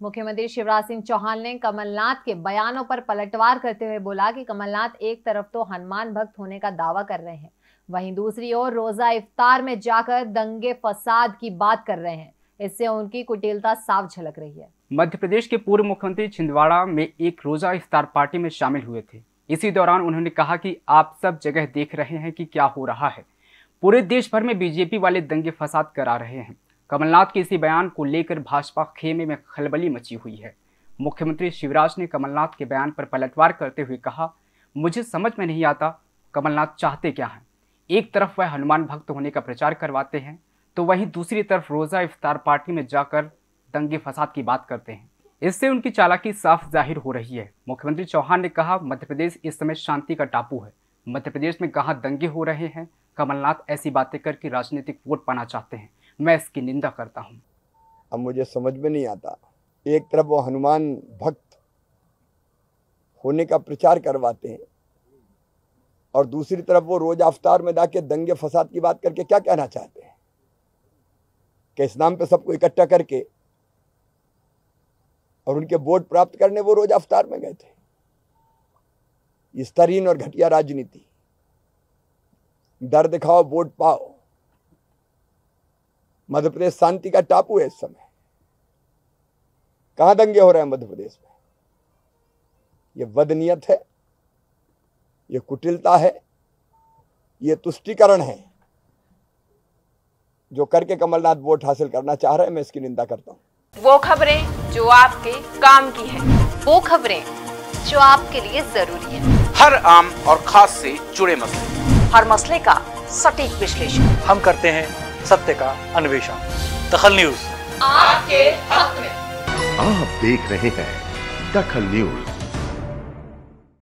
मुख्यमंत्री शिवराज सिंह चौहान ने कमलनाथ के बयानों पर पलटवार करते हुए बोला कि कमलनाथ एक तरफ़ तो हनुमान भक्त होने का दावा कर रहे हैं, वहीं दूसरी ओर रोजा इफ्तार में जाकर दंगे फसाद की बात कर रहे हैं। इससे उनकी कुटिलता साफ़ झलक रही है। मध्य प्रदेश के पूर्व मुख्यमंत्री छिंदवाड़ा में एक रोजा इफ्तार पार्टी में शामिल हुए थे। इसी दौरान उन्होंने कहा कि आप सब जगह देख रहे हैं कि क्या हो रहा है। पूरे देश भर में बीजेपी वाले दंगे फसाद करा रहे हैं। कमलनाथ के इसी बयान को लेकर भाजपा खेमे में खलबली मची हुई है। मुख्यमंत्री शिवराज ने कमलनाथ के बयान पर पलटवार करते हुए कहा, मुझे समझ में नहीं आता कमलनाथ चाहते क्या हैं। एक तरफ़ वह हनुमान भक्त होने का प्रचार करवाते हैं तो वहीं दूसरी तरफ़ रोज़ा इफ्तार पार्टी में जाकर दंगे फसाद की बात करते हैं। इससे उनकी चालाकी साफ़ ज़ाहिर हो रही है। मुख्यमंत्री चौहान ने कहा, मध्य प्रदेश इस समय शांति का टापू है। मध्य प्रदेश में कहाँ दंगे हो रहे हैं? कमलनाथ ऐसी बातें करके राजनीतिक वोट पाना चाहते हैं। मैं इसकी निंदा करता हूँ। अब मुझे समझ में नहीं आता। एक तरफ़ वो हनुमान भक्त होने का प्रचार करवाते हैं और दूसरी तरफ़ वो रोज अफ्तार में जाके दंगे फसाद की बात करके क्या कहना चाहते हैं? कि इस नाम पे सबको इकट्ठा करके और उनके वोट प्राप्त करने वो रोज अफ्तार में गए थे। स्तरीन और घटिया राजनीति। डर दिखाओ वोट पाओ। मध्य प्रदेश शांति का टापू है इस समय। कहाँ दंगे हो रहे हैं मध्य प्रदेश में? ये बदनीयत है ये कुटिलता है ये तुष्टिकरण है। जो करके कमलनाथ वोट हासिल करना चाह रहे हैं मैं इसकी निंदा करता हूँ। वो खबरें जो आपके काम की है। वो खबरें जो आपके लिए ज़रूरी है। हर आम और खास से जुड़े मसले। हर मसले का सटीक विश्लेषण। हम करते हैं सत्य का अन्वेषण। दखल न्यूज़ आपके हक में। आप देख रहे हैं दखल न्यूज़